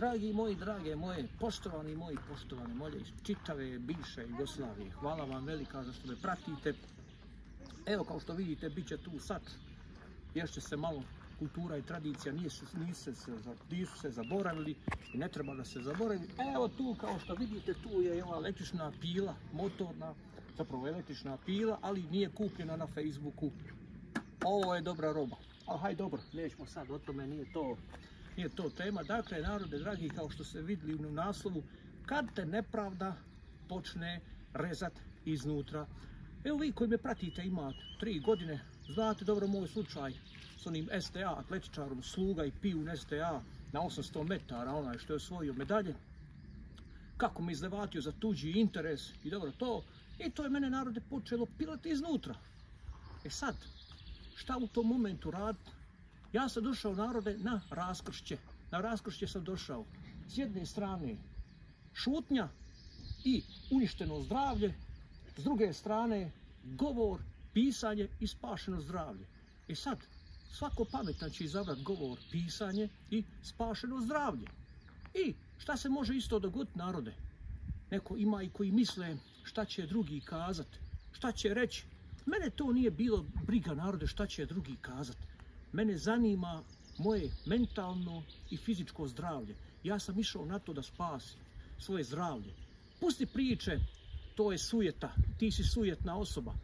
Dragi moji, drage moje, poštovani moji, poštovani moje iz čitave bivše Jugoslavije. Hvala vam velika za što me pratite. Evo kao što vidite, bit će tu sad. Ješće se malo kultura i tradicija, nisu, se, nisu se zaboravili i ne treba da se zaboravi. Evo tu kao što vidite, tu je ova električna pila, motorna, zapravo električna pila, ali nije kupljena na Facebooku. Ovo je dobra roba. Ali haj dobro, nećemo sad o tome, nije to nije to tema. Dakle, narode dragi, kao što ste vidjeli u naslovu, kad te nepravda počne rezat iznutra. Evo vi koji me pratite ima tri godine, znate dobro moj slučaj s onim STA atletičarom Sluga i Pijun STA na 800 metara, onaj što je osvojio medalje. Kako me izlevatio za tuđi interes i dobro to. I to je mene narode počelo pilati iznutra. E sad, šta u tom momentu raditi? Ja sam došao narode na raskršće. Na raskršće sam došao. S jedne strane šutnja i uništeno zdravlje, s druge strane govor, pisanje i spašeno zdravlje. I sad, svako pametan će izabrati govor, pisanje i spašeno zdravlje. I šta se može isto dogoditi narode? Neko ima i koji misle šta će drugi kazati, šta će reći. Mene to nije bilo briga narode šta će drugi kazati. Mene zanima moje mentalno i fizičko zdravlje. Ja sam išao na to da spasim svoje zdravlje. Pusti priče, to je sujeta, ti si sujetna osoba.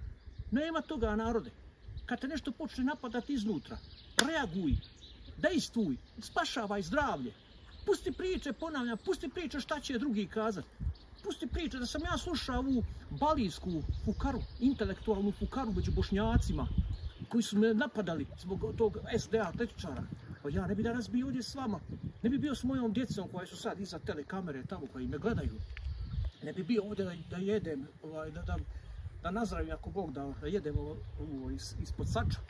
Nema toga narode. Kad te nešto počne napadati iznutra, reaguj, dejstvuj, spašavaj zdravlje. Pusti priče, ponavljam, pusti priče šta će drugi kazati. Pusti priče da sam ja slušao ovu balijsku fukaru, intelektualnu fukaru među bošnjacima, koji su me napadali zbog tog SDA atletičara. Pa ja ne bi danas bio ovdje s vama. Ne bi bio s mojom djecom koja su sad iza telekamere tamo koji me gledaju. Ne bi bio ovdje da, jedem, ovaj, da, da, da ako Bog da, jedem ovo, ispod sača.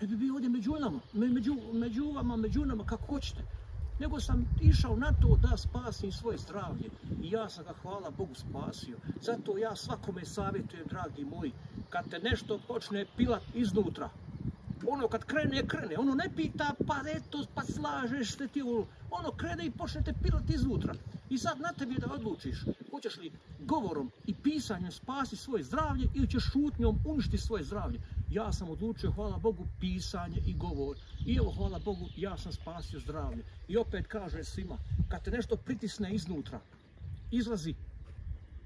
Ne bi bio ovdje među nama, među, među vama, među nama, kako hoćete. Nego sam išao na to da spasim svoje zdravlje. I ja sam ga, hvala Bogu, spasio. Zato ja svakome savjetujem, dragi moji, kad te nešto počne pilat iznutra, ono kad krene, krene, ono ne pita pa eto, pa slažeš se ti, ono krene i počne te pilati iznutra. I sad na tebi da odlučiš, hoćeš li govorom i pisanjem spasi svoje zdravlje ili ćeš šutnjom uništiti svoje zdravlje. Ja sam odlučio, hvala Bogu, pisanje i govor. I evo, hvala Bogu, ja sam spasio zdravlje. I opet kaže svima, kad te nešto pritisne iznutra, izlazi,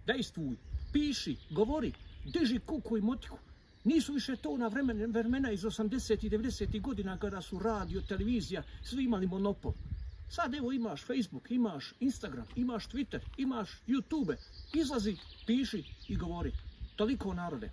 dejstvuj, piši, govori, diži kuku i motiku. Nisu više to na vremena iz 80. i 90. godina kada su radio, televizija, svi imali monopol. Sad evo imaš Facebook, imaš Instagram, imaš Twitter, imaš YouTube. Izlazi, piši i govori. Toliko narode.